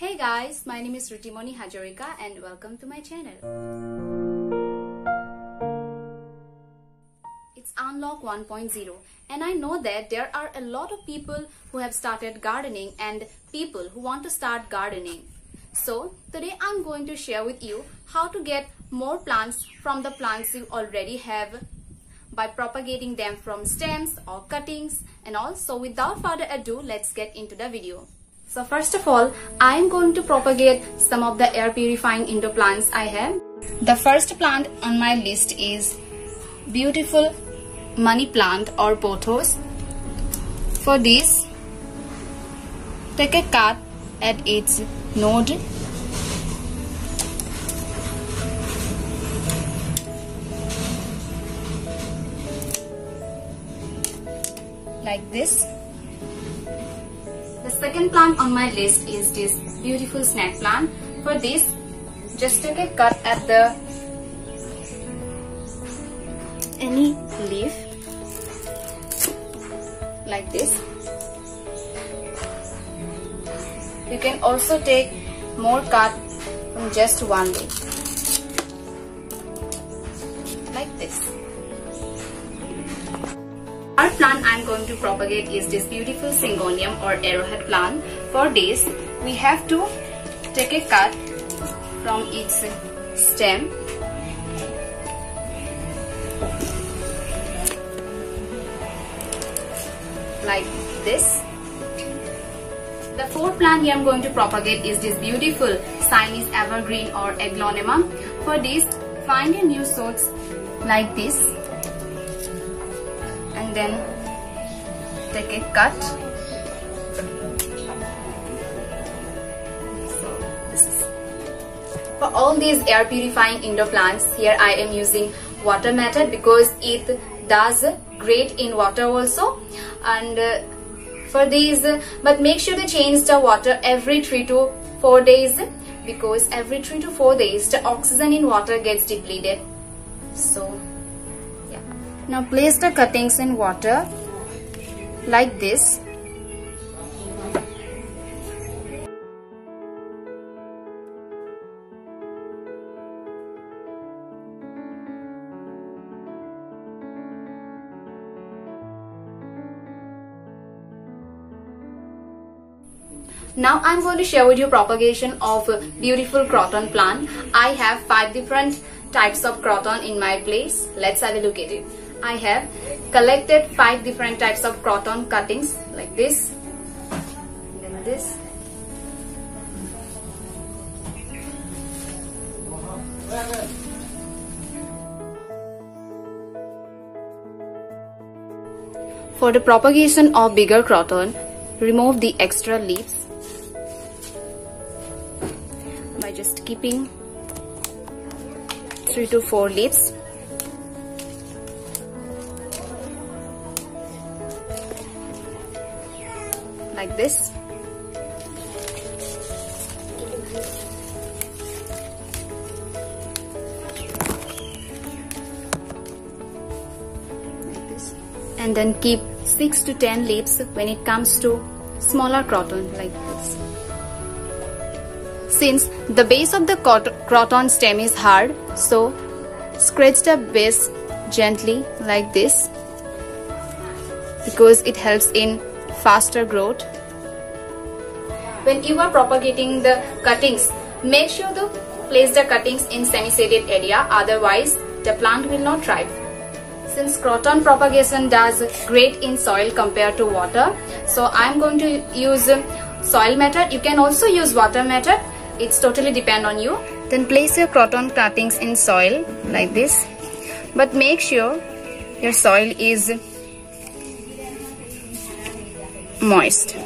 Hey guys, my name is Reetimoni Hazarika and welcome to my channel. It's Unlock 1.0 and I know that there are a lot of people who have started gardening and people who want to start gardening. So today I'm going to share with you how to get more plants from the plants you already have by propagating them from stems or cuttings and all. So without further ado, let's get into the video. So first of all, I am going to propagate some of the air purifying indoor plants I have. The first plant on my list is beautiful money plant or pothos. For this, take a cut at its node like this the second plant on my list is this beautiful snake plant. For this, just take a cut at the any leaf like this. You can also take more cut from just one leaf like this. Our plant I'm going to propagate is this beautiful syngonium or arrowhead plant. For this, we have to take a cut from its stem. Like this. The fourth plant I'm going to propagate is this beautiful Siamese evergreen or aglaonema. For this, find a new source like this and then take a cut. For all these air purifying indoor plants here I am using water method because it does great in water also. And uh, for these but make sure to change the water every 3 to 4 days because every 3 to 4 days the oxygen in water gets depleted. So now place the cuttings in water like this. Now I'm going to share with you propagation of beautiful croton plant. I have five different types of croton in my place. Let's have a look at it. I have collected five different types of croton cuttings like this, then this, For the propagation of bigger croton, remove the extra leaves by just keeping 3 to 4 leaves like this. and then keep 6 to 10 leaves when it comes to smaller croton like this. Since the base of the croton stem is hard, so scratch the base gently like this because it helps in faster growth. When you are propagating the cuttings, make sure to place the cuttings in semi-shaded area otherwise the plant will not thrive. Since croton propagation does great in soil compared to water, so I am going to use soil method. You can also use water method. It's totally depend on you. Then place your croton cuttings in soil like this. But make sure your soil is moist.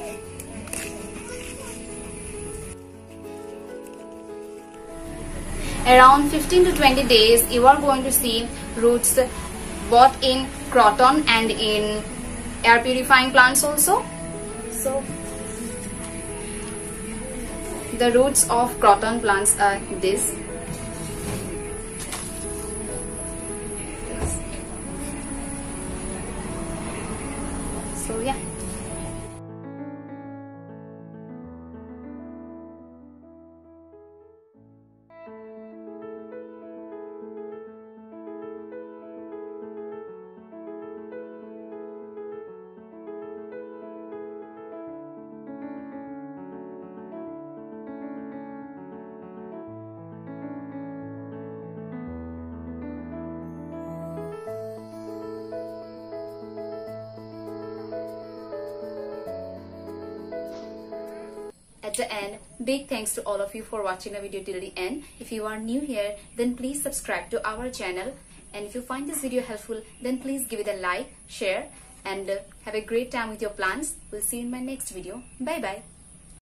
Around 15 to 20 days, you are going to see roots both in croton and in air purifying plants also. So, the roots of croton plants are this. So yeah. The end, big thanks to all of you for watching the video till the end. If you are new here, then please subscribe to our channel. And if you find this video helpful, then please give it a like, share, and uh, have a great time with your plants. We'll see you in my next video. Bye bye.